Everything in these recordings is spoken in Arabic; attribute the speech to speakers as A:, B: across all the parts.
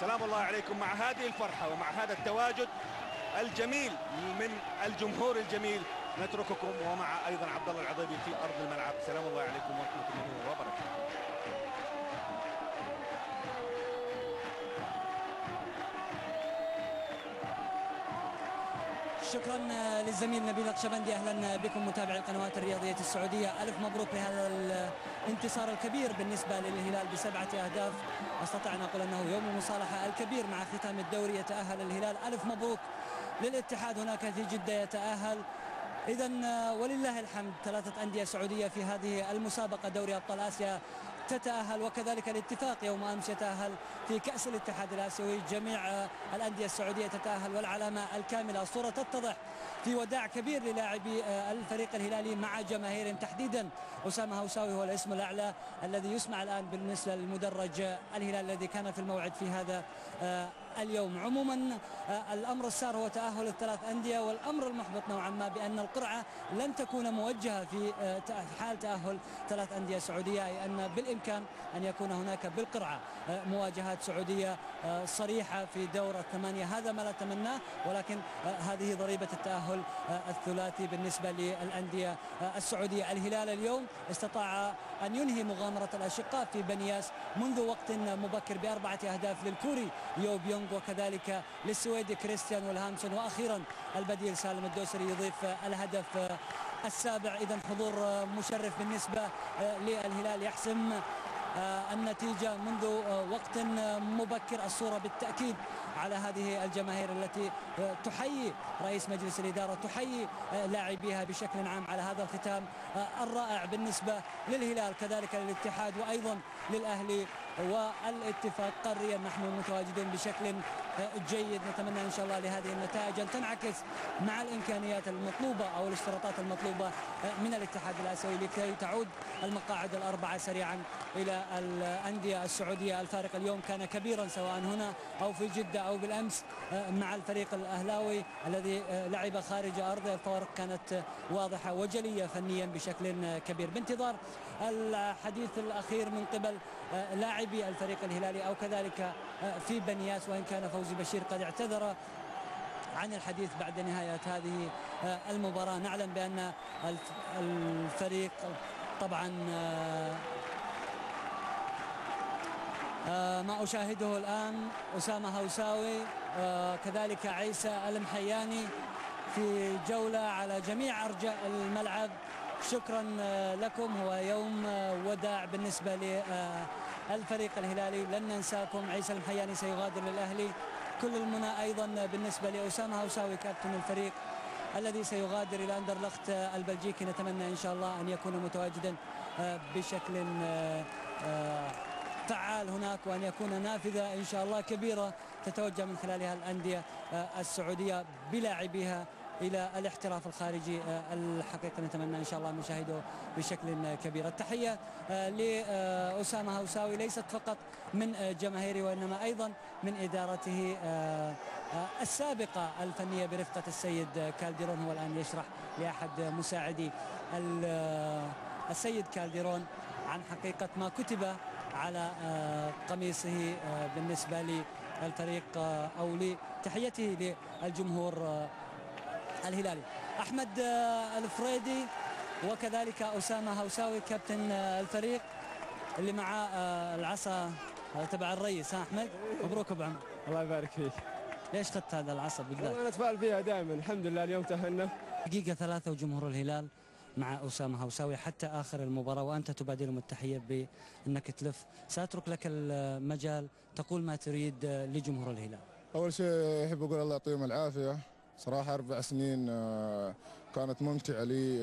A: سلام الله عليكم. مع هذه الفرحة ومع هذا التواجد الجميل من الجمهور الجميل نترككم ومع أيضا عبد الله العضيبي في أرض الملعب
B: شكرا للزميل نبيل القشبندي. أهلا بكم متابعي القنوات الرياضية السعودية. ألف مبروك لهذا الانتصار الكبير بالنسبة للهلال بسبعة أهداف. أستطيع أن أقول أنه يوم المصالحة الكبير مع ختام الدوري يتأهل الهلال. ألف مبروك للاتحاد هناك في جدة يتأهل. اذا ولله الحمد ثلاثة أندية سعودية في هذه المسابقة دوري أبطال آسيا تتأهل وكذلك الاتفاق يوم أمس يتأهل في كأس الاتحاد الآسيوي. جميع الأندية السعودية تتأهل والعلامة الكاملة. الصورة تتضح في وداع كبير للاعبي الفريق الهلالي مع جماهير تحديدا. أسامة هوساوي هو الاسم الأعلى الذي يسمع الآن بالنسبة للمدرج الهلال الذي كان في الموعد في هذا اليوم. عموما الأمر السار هو تأهل الثلاث أندية والأمر المحبط نوعا ما بأن القرعة لن تكون موجهة في حال تأهل ثلاث أندية سعودية أي أن بالإمكان أن يكون هناك بالقرعة مواجهات سعودية صريحة في دور الثمانية. هذا ما لا تمناه ولكن هذه ضريبة التأهل الثلاثي بالنسبة للأندية السعودية. الهلال اليوم استطاع أن ينهي مغامرة الأشقاء في بنياس منذ وقت مبكر بأربعة أهداف للكوري يو بيونغ وكذلك للسويدي كريستيان والهامسون وأخيرا البديل سالم الدوسري يضيف الهدف السابع. إذا حضور مشرف بالنسبة للهلال يحسم النتيجة منذ وقت مبكر. الصورة بالتأكيد على هذه الجماهير التي تحيي رئيس مجلس الإدارة تحيي لاعبيها بشكل عام على هذا الختام الرائع بالنسبة للهلال كذلك للاتحاد وأيضا للأهلي والاتفاق قاريا نحن متواجدون بشكل جيد. نتمنى إن شاء الله لهذه النتائج أن تنعكس مع الإمكانيات المطلوبة أو الاشتراطات المطلوبة من الاتحاد الآسيوي لكي تعود المقاعد الأربعة سريعا إلى الأندية السعودية. الفارق اليوم كان كبيرا سواء هنا أو في جدة أو بالأمس مع الفريق الأهلاوي الذي لعب خارج ارضه الفوارق كانت واضحة وجلية فنيا بشكل كبير. بانتظار الحديث الأخير من قبل لاعبي الفريق الهلالي أو كذلك في بنياس وإن كان فوزي بشير قد اعتذر عن الحديث بعد نهاية هذه المباراة. نعلم بأن الفريق طبعا ما أشاهده الآن أسامة هوساوي كذلك عيسى المحياني في جولة على جميع أرجاء الملعب. شكرا لكم. هو يوم وداع بالنسبة للفريق الهلالي لن ننساكم. عيسى المحياني سيغادر للأهلي. كل المنى أيضا بالنسبة لأسامة هوساوي كابتن الفريق الذي سيغادر إلى أندرلخت البلجيكي. نتمنى إن شاء الله أن يكون متواجدا بشكل فعال هناك وأن يكون نافذة إن شاء الله كبيرة تتوجه من خلالها الأندية السعودية بلاعبيها إلى الاحتراف الخارجي الحقيقة نتمنى إن شاء الله نشاهده بشكل كبير. التحية لأسامة هوساوي ليست فقط من جماهيره وإنما أيضا من إدارته السابقة الفنية برفقة السيد كالديرون هو الآن يشرح لأحد مساعدي السيد كالديرون عن حقيقة ما كتب على قميصه بالنسبة للفريق أو لتحيته للجمهور الهلالي. أحمد الفريدي وكذلك أسامة هوساوي كابتن الفريق اللي مع العصا تبع الرئيس ها أحمد؟ مبروك أبو عمر.
C: الله يبارك فيك.
B: ليش اخذت هذا العصا بالذات؟
C: أنا أتفائل فيها دائما. الحمد لله اليوم تاهلنا
B: دقيقة ثلاثة وجمهور الهلال مع أسامة هوساوي حتى آخر المباراة وأنت تبادلهم التحية بأنك تلف. سأترك لك المجال تقول ما تريد لجمهور الهلال.
D: أول شيء أحب أقول الله يعطيهم العافية. صراحة أربع سنين كانت ممتعة لي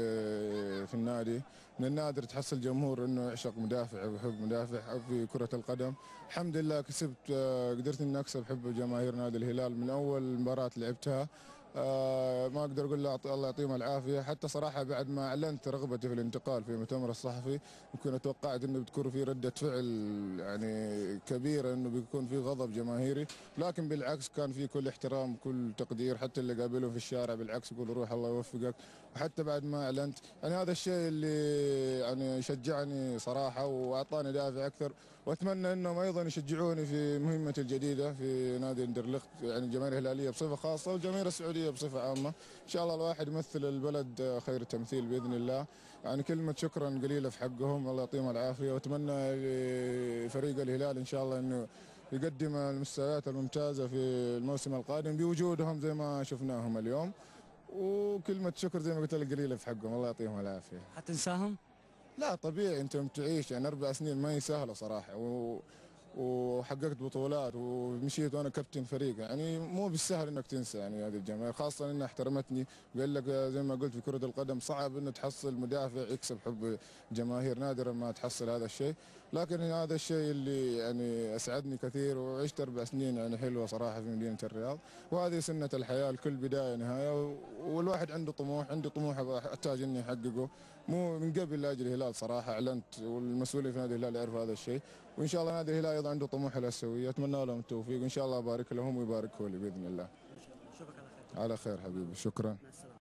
D: في النادي. من النادر تحصل جمهور أنه يعشق مدافع ويحب مدافع في كرة القدم. الحمد لله كسبت قدرت أني أكسب حب جماهير نادي الهلال. من أول مباراة لعبتها آه، ما أقدر أقول له الله يعطيهم العافية. حتى صراحة بعد ما أعلنت رغبتي في الانتقال في المؤتمر الصحفي يمكن توقعت إنه بتكون في ردة فعل يعني كبيرة إنه بيكون في غضب جماهيري. لكن بالعكس كان في كل احترام كل تقدير حتى اللي قابلهم في الشارع بالعكس يقول روح الله يوفقك. وحتى بعد ما أعلنت يعني هذا الشيء اللي يعني شجعني صراحة وأعطاني دافع أكثر. وأتمنى إنهم أيضا يشجعوني في مهمتي الجديدة في نادي اندرلخت يعني الجماهير الهلالية بصفة خاصة والجماهير السعودية. بصفة عامة. إن شاء الله الواحد يمثل البلد خير تمثيل بإذن الله. يعني كلمة شكرا قليلة في حقهم. الله يعطيهم العافية. وأتمنى لفريق الهلال إن شاء الله إنه يقدم المستويات الممتازة في الموسم القادم بوجودهم زي ما شفناهم اليوم. وكلمة شكر زي ما قلت لك قليلة في حقهم. الله يعطيهم العافية.
B: حتنساهم
D: لا طبيعي. أنت تعيش يعني أربع سنين ما هي سهله صراحة. و... وحققت بطولات ومشيت وأنا كابتن فريق. يعني مو بالسهل إنك تنسى يعني هذه الجماهير خاصة إنها احترمتني. قال لك زي ما قلت في كرة القدم صعب إنه تحصل مدافع يكسب حب جماهير نادرا ما تحصل هذا الشيء. لكن هذا الشيء اللي يعني أسعدني كثير وعشت أربع سنين يعني حلوة صراحة في مدينة الرياض. وهذه سنة الحياة الكل بداية نهاية. والواحد عنده طموح عندي طموح أحتاج إني أحققه. مو من قبل لأجل الهلال صراحة أعلنت والمسؤولين في نادي الهلال يعرفوا هذا الشيء. وإن شاء الله نادي الهلال أيضا عنده طموح الاسيويه أتمنى لهم التوفيق وإن شاء الله ابارك لهم ويبارك لي بإذن الله.
B: على خير
D: على خير حبيبي شكرا.
B: مع السلامة.